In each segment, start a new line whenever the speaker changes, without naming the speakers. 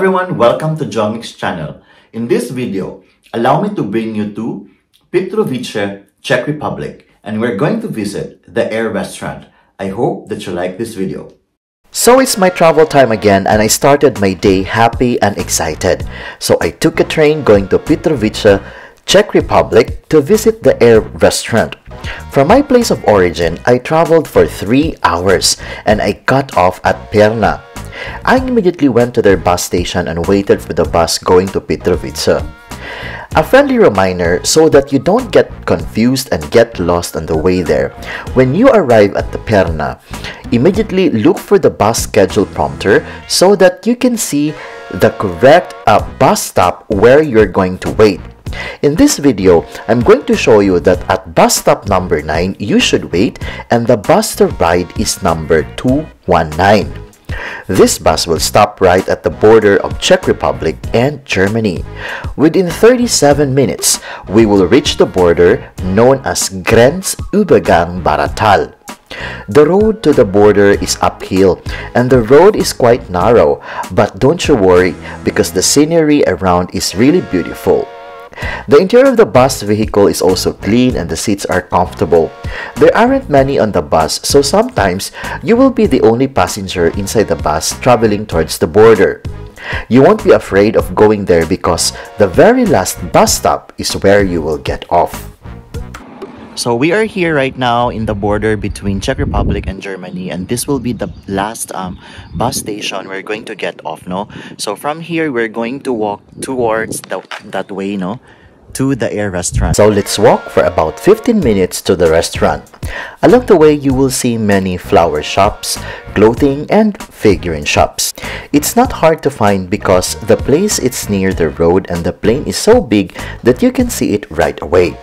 everyone, welcome to Jhongix channel. In this video, allow me to bring you to Petrovice, Czech Republic, and we're going to visit the Air restaurant. I hope that you like this video.
So it's my travel time again and I started my day happy and excited. So I took a train going to Petrovice, Czech Republic to visit the Air restaurant. From my place of origin, I traveled for 3 hours and I got off at Pirna. I immediately went to their bus station and waited for the bus going to Petrovice. A friendly reminder so that you don't get confused and get lost on the way there. When you arrive at the Pirna, immediately look for the bus schedule prompter so that you can see the correct uh, bus stop where you're going to wait. In this video, I'm going to show you that at bus stop number 9, you should wait and the bus to ride is number 219. This bus will stop right at the border of Czech Republic and Germany. Within 37 minutes, we will reach the border known as Grenzübergang Bahratal. The road to the border is uphill and the road is quite narrow, but don't you worry because the scenery around is really beautiful. The interior of the bus vehicle is also clean and the seats are comfortable. There aren't many on the bus, so sometimes you will be the only passenger inside the bus traveling towards the border. You won't be afraid of going there because the very last bus stop is where you will get off. So we are here right now in the border between Czech Republic and Germany and this will be the last um, bus station we're going to get off, no? So from here, we're going to walk towards the, that way, no? to the air restaurant. So let's walk for about 15 minutes to the restaurant. Along the way, you will see many flower shops, clothing, and figurine shops. It's not hard to find because the place is near the road and the plane is so big that you can see it right away.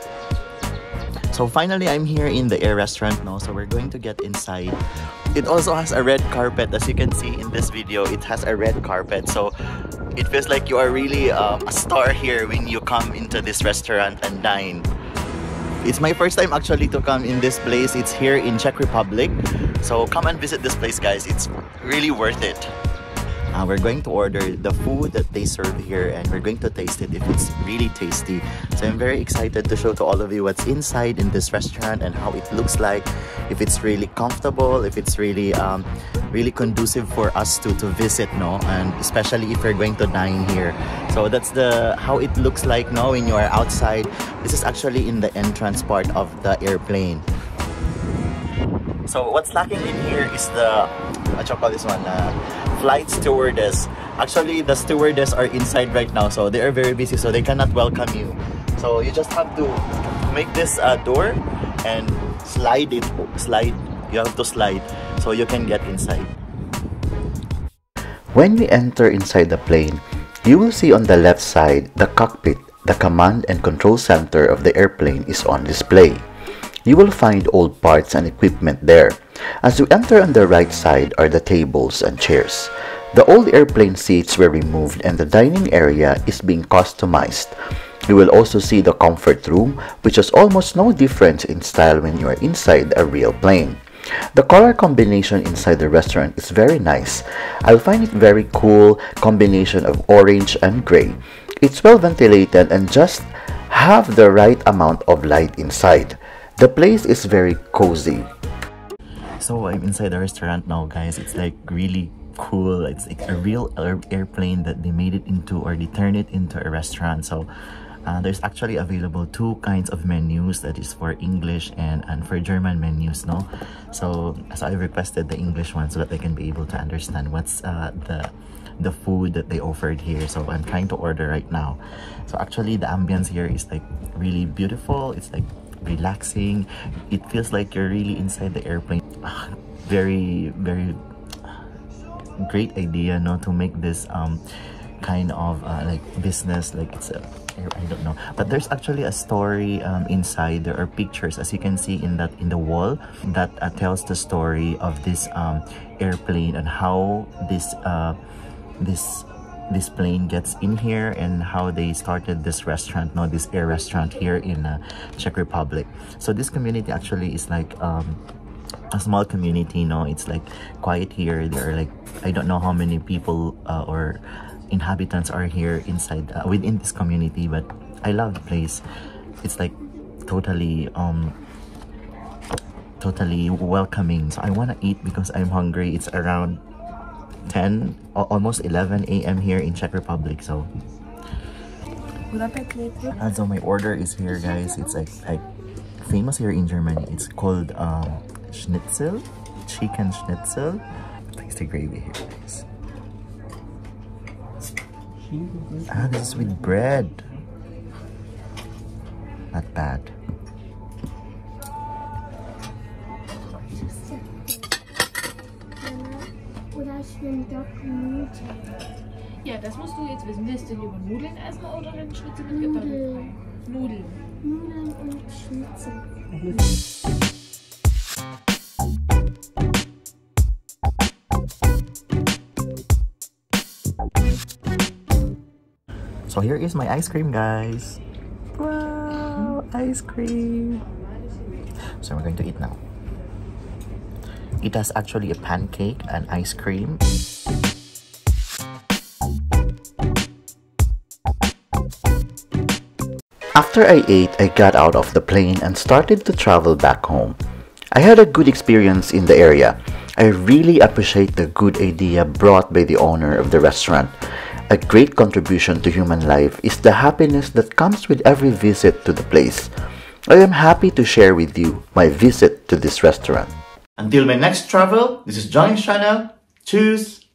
So finally, I'm here in the Air restaurant now. So we're going to get inside. It also has a red carpet. As you can see in this video, it has a red carpet. So it feels like you are really um, a star here when you come into this restaurant and dine. It's my first time actually to come in this place. It's here in Czech Republic. So come and visit this place guys. It's really worth it. Uh, we're going to order the food that they serve here and we're going to taste it if it's really tasty. So I'm very excited to show to all of you what's inside in this restaurant and how it looks like, if it's really comfortable, if it's really um, really conducive for us to, to visit, no? And especially if you're going to dine here. So that's the how it looks like now when you are outside. This is actually in the entrance part of the airplane. So what's lacking in here is the, what you call this one, uh, flight stewardess. Actually, the stewardess are inside right now, so they are very busy, so they cannot welcome you. So you just have to make this uh, door and slide it, slide, you have to slide so you can get inside. When we enter inside the plane, you will see on the left side the cockpit, the command and control center of the airplane is on display. You will find old parts and equipment there. As you enter on the right side are the tables and chairs. The old airplane seats were removed and the dining area is being customized. You will also see the comfort room, which has almost no difference in style when you are inside a real plane. The color combination inside the restaurant is very nice. I find it very cool combination of orange and gray. It's well ventilated and just have the right amount of light inside. The place is very cozy. So I'm inside the restaurant now guys. It's like really cool. It's like a real air airplane that they made it into or they turned it into a restaurant. So uh, there's actually available two kinds of menus that is for English and, and for German menus, no? So, so I requested the English one so that I can be able to understand what's uh, the the food that they offered here. So I'm trying to order right now. So actually the ambience here is like really beautiful. It's like relaxing. It feels like you're really inside the airplane. very, very great idea, no, to make this um kind of uh, like business like it's a I don't know but there's actually a story um, inside there are pictures as you can see in that in the wall that uh, tells the story of this um, airplane and how this uh, this this plane gets in here and how they started this restaurant no this air restaurant here in uh, Czech Republic. So this community actually is like um, a small community no it's like quiet here. There are like I don't know how many people uh, or inhabitants are here inside uh, within this community but I love the place. It's like totally um totally welcoming. So I want to eat because I'm hungry. It's around 10 almost 11 a.m. here in Czech Republic so. And so my order is here guys. It's like like famous here in Germany. It's called um, schnitzel chicken schnitzel. Taste the gravy here guys. Ah this is with bread. Not bad
Oder schwimmt doch Nudeln.
Ja, das musst du jetzt wissen. Willst du lieber Nudeln essen oder den Schnitzel mit Kartoffeln?
Nudeln.
Nudeln.
Nudeln und Schnitzel.
So here is my ice cream, guys. Wow, ice cream. So we're going to eat now. It has actually a pancake and ice cream. After I ate, I got out of the plane and started to travel back home. I had a good experience in the area. I really appreciate the good idea brought by the owner of the restaurant. A great contribution to human life is the happiness that comes with every visit to the place. I am happy to share with you my visit to this restaurant.
Until my next travel, this is Johnny's channel. Choose.